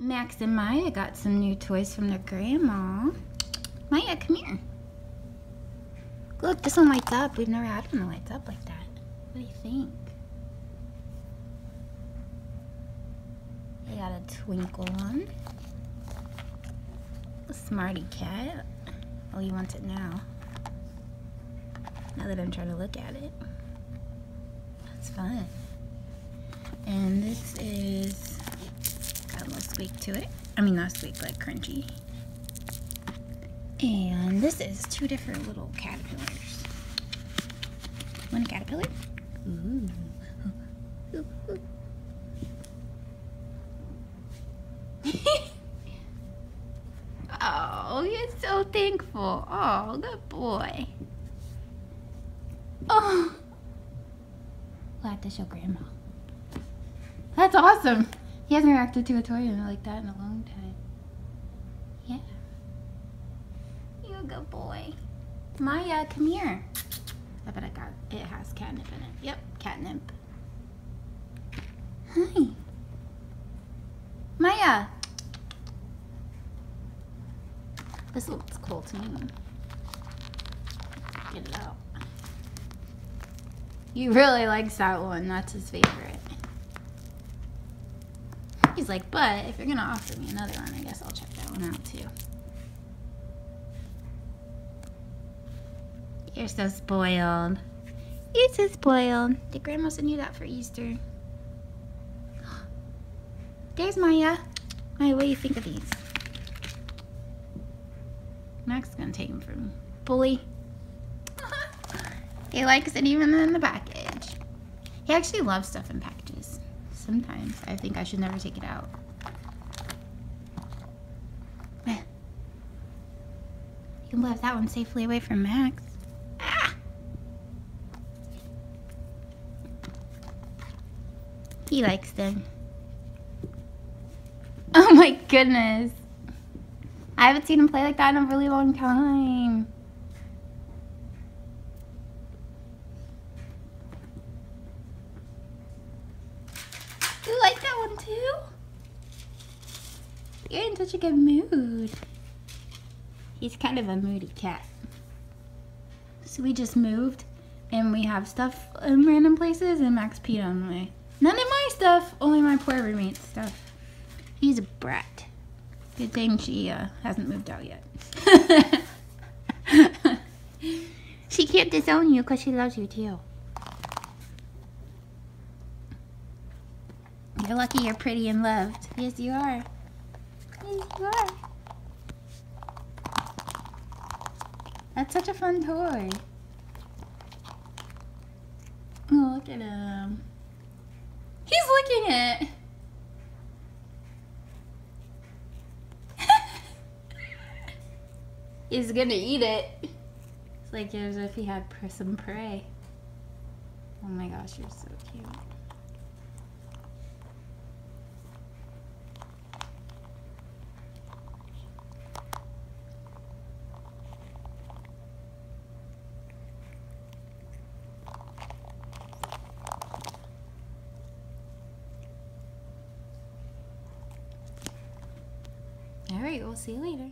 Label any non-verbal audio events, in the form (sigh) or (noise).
Max and Mya got some new toys from their grandma. Mya, come here. Look, this one lights up. We've never had one that lights up like that. What do you think? They got a twinkle one. A SmartyKat. Oh, he wants it now. Now that I'm trying to look at it. That's fun. And this is squeak to it. I mean, not squeak, like crunchy. And this is two different little caterpillars. One caterpillar. Ooh. (laughs) oh, you're so thankful. Oh, good boy. Oh. We'll have to show Grandma. That's awesome. He hasn't reacted to a toy like that in a long time. Yeah. You're a good boy. Mya, come here. I bet I got it has catnip in it. Yep, catnip. Hi. Mya. This looks cool to me. Get it out. He really likes that one. That's his favorite. He's like, but if you're gonna offer me another one, I guess I'll check that one out too. You're so spoiled. You're so spoiled. Did Grandma send you that for Easter? (gasps) There's Mya. Mya, what do you think of these? Max is gonna take them from me. Bully. (laughs) he likes it even in the package. He actually loves stuff in packages. Sometimes. I think I should never take it out. You can left that one safely away from Max. Ah! He likes them. Oh my goodness. I haven't seen him play like that in a really long time. You like that one too? You're in such a good mood. He's kind of a moody cat. So we just moved and we have stuff in random places and Max peed on way. None of my stuff, only my poor roommate's stuff. He's a brat. Good thing she uh, hasn't moved out yet. (laughs) she can't disown you because she loves you too. You're lucky you're pretty and loved. Yes, you are. That's such a fun toy. Oh, look at him. He's licking it. (laughs) He's gonna eat it. It's like as if he had some prey. Oh my gosh, you're so cute. Right, we'll see you later.